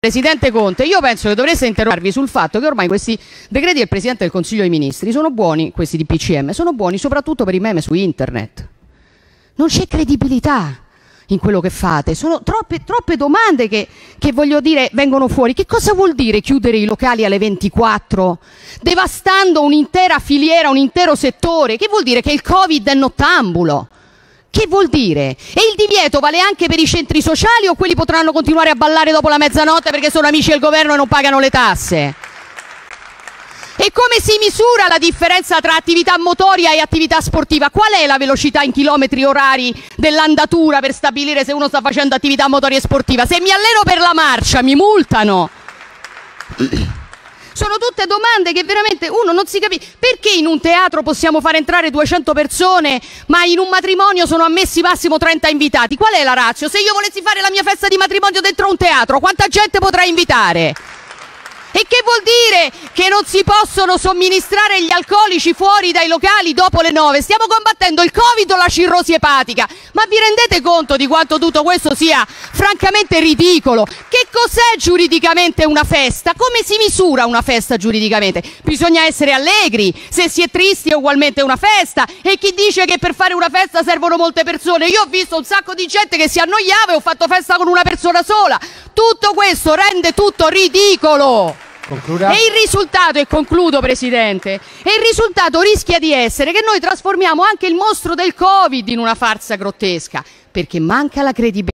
Presidente Conte, io penso che dovreste interrogarvi sul fatto che ormai questi decreti del Presidente del Consiglio dei Ministri sono buoni, questi di PCM, sono buoni soprattutto per i meme su internet. Non c'è credibilità in quello che fate, sono troppe, troppe domande che, che, voglio dire vengono fuori. Che cosa vuol dire chiudere i locali alle 24, devastando un'intera filiera, un intero settore? Che vuol dire che il Covid è nottambulo? Che vuol dire? E il divieto vale anche per i centri sociali o quelli potranno continuare a ballare dopo la mezzanotte perché sono amici del governo e non pagano le tasse? E come si misura la differenza tra attività motoria e attività sportiva? Qual è la velocità in chilometri orari dell'andatura per stabilire se uno sta facendo attività motoria e sportiva? Se mi alleno per la marcia mi multano. Sono tutte domande che veramente uno non si capisce. Perché in un teatro possiamo far entrare 200 persone, ma in un matrimonio sono ammessi massimo 30 invitati? Qual è la razza? Se io volessi fare la mia festa di matrimonio dentro un teatro, quanta gente potrei invitare? E che vuol dire che non si possono somministrare gli alcolici fuori dai locali dopo le 9? Stiamo combattendo il Covid o la cirrosi epatica? Ma vi rendete conto di quanto tutto questo sia francamente ridicolo? Che cos'è giuridicamente una festa? Come si misura una festa giuridicamente? Bisogna essere allegri, se si è tristi è ugualmente una festa e chi dice che per fare una festa servono molte persone? Io ho visto un sacco di gente che si annoiava e ho fatto festa con una persona sola. Tutto questo rende tutto ridicolo. Concluda. E il risultato, e concludo Presidente, e il risultato rischia di essere che noi trasformiamo anche il mostro del Covid in una farsa grottesca, perché manca la credibilità.